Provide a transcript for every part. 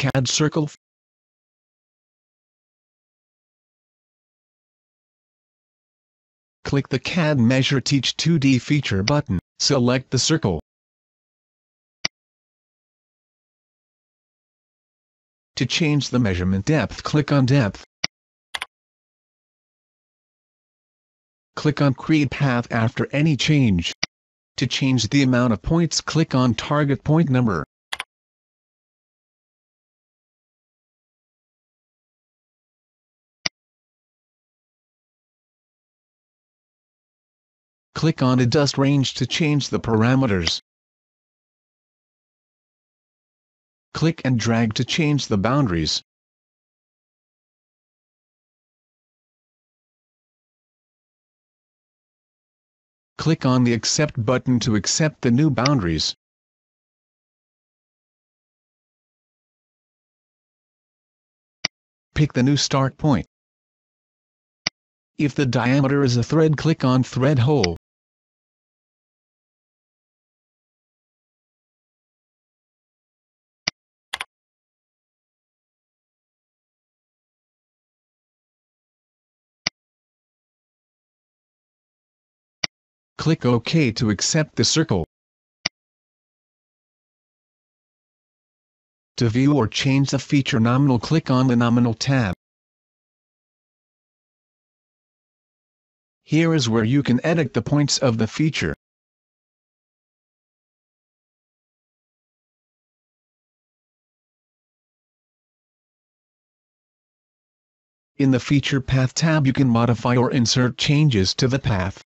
CAD circle Click the CAD Measure Teach 2D feature button, select the circle. To change the measurement depth click on Depth. Click on Create Path after any change. To change the amount of points click on Target Point Number. Click on Adjust Range to change the parameters. Click and drag to change the boundaries. Click on the Accept button to accept the new boundaries. Pick the new start point. If the diameter is a thread click on Thread Hole. Click OK to accept the circle. To view or change the feature nominal click on the Nominal tab. Here is where you can edit the points of the feature. In the Feature Path tab you can modify or insert changes to the path.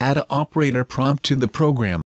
Add a operator prompt to the program.